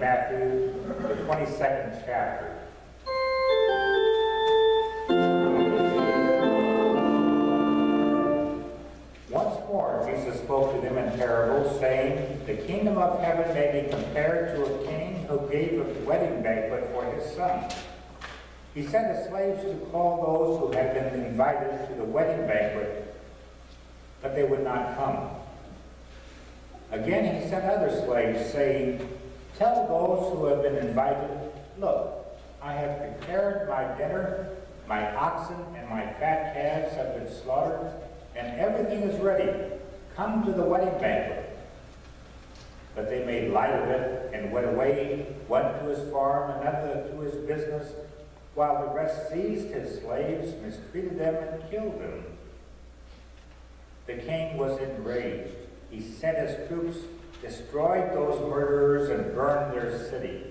Matthew, the 22nd chapter. Once more, Jesus spoke to them in parables, saying, The kingdom of heaven may be compared to a king who gave a wedding banquet for his son. He sent his slaves to call those who had been invited to the wedding banquet, but they would not come. Again, he sent other slaves, saying, Tell those who have been invited, Look, I have prepared my dinner, my oxen and my fat calves have been slaughtered, and everything is ready. Come to the wedding banquet. But they made light of it and went away, one to his farm, another to his business, while the rest seized his slaves, mistreated them, and killed them. The king was enraged. He sent his troops, destroyed those murderers, and burned their city.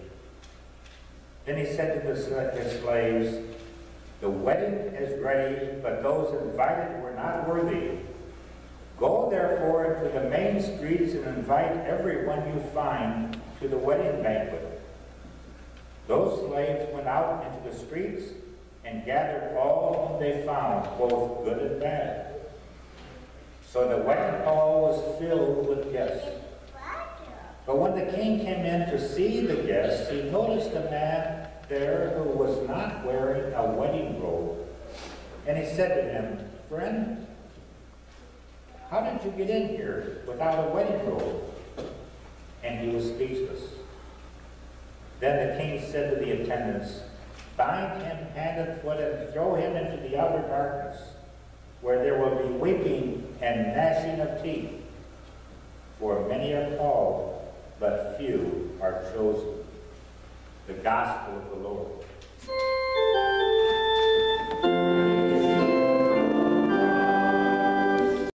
Then he said to his uh, slaves, The wedding is ready, but those invited were not worthy. Go therefore into the main streets and invite everyone you find to the wedding banquet. Those slaves went out into the streets and gathered all whom they found, both good and bad. So the wedding hall was filled with guests. But when the king came in to see the guests, he noticed a man there who was not wearing a wedding robe. And he said to him, Friend, how did you get in here without a wedding robe? And he was speechless. Then the king said to the attendants, Bind him hand and foot and throw him into the outer darkness, where there will be weeping and gnashing of teeth. For many are called, but few are chosen. The Gospel of the Lord.